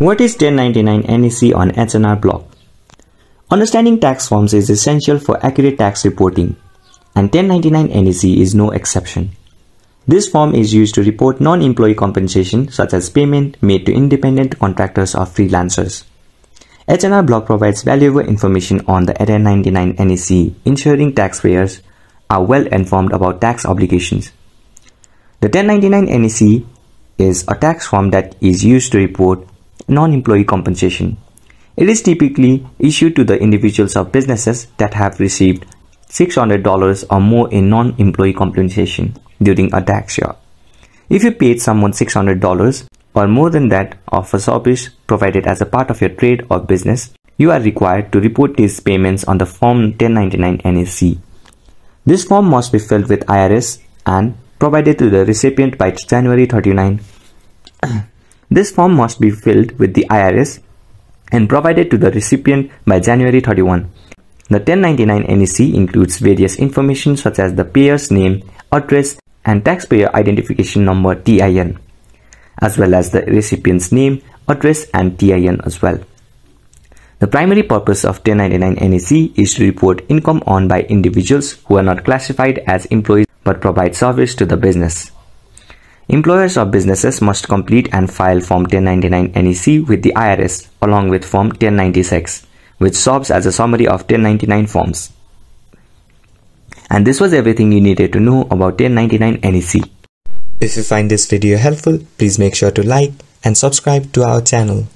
What is 1099 NEC on H&R Block? Understanding tax forms is essential for accurate tax reporting, and 1099 NEC is no exception. This form is used to report non-employee compensation such as payment made to independent contractors or freelancers. H&R Block provides valuable information on the 1099 NEC, ensuring taxpayers are well informed about tax obligations. The 1099 NEC is a tax form that is used to report non-employee compensation. It is typically issued to the individuals or businesses that have received $600 or more in non-employee compensation during a tax year. If you paid someone $600 or more than that of a service provided as a part of your trade or business, you are required to report these payments on the Form 1099 NEC. This form must be filled with IRS and provided to the recipient by January 39. This form must be filled with the IRS and provided to the recipient by January 31. The 1099 NEC includes various information such as the payer's name, address, and taxpayer identification number TIN, as well as the recipient's name, address, and TIN as well. The primary purpose of 1099 NEC is to report income earned by individuals who are not classified as employees but provide service to the business. Employers or businesses must complete and file Form 1099 NEC with the IRS along with Form 1096, which serves as a summary of 1099 forms. And this was everything you needed to know about 1099 NEC. If you find this video helpful, please make sure to like and subscribe to our channel.